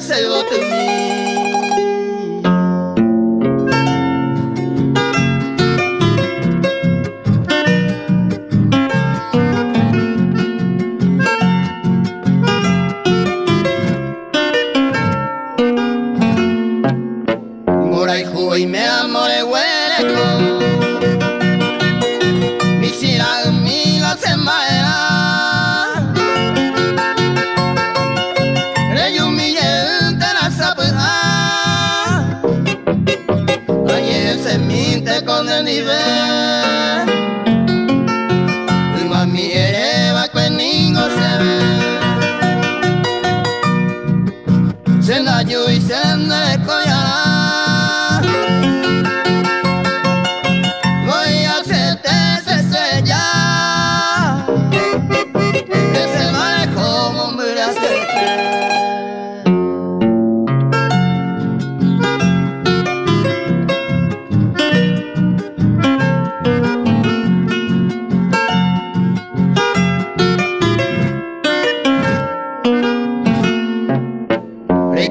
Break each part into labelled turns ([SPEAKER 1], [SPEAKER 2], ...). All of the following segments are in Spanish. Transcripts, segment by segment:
[SPEAKER 1] llaman ese bote y me amore hueleco universe.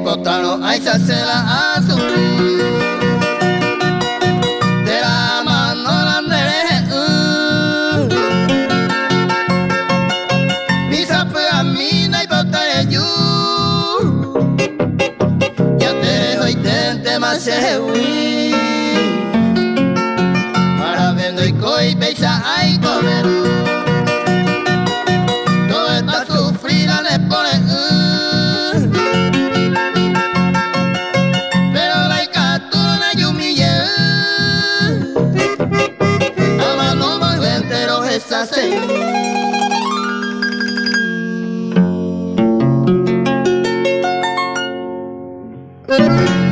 [SPEAKER 1] Ripotano, ay, se hace la azul. De la mano la derecha. Mi sape a mí, no hay bota de Ya te dejo y tente más se Para vendo y coi, beisa, ay, comer. Música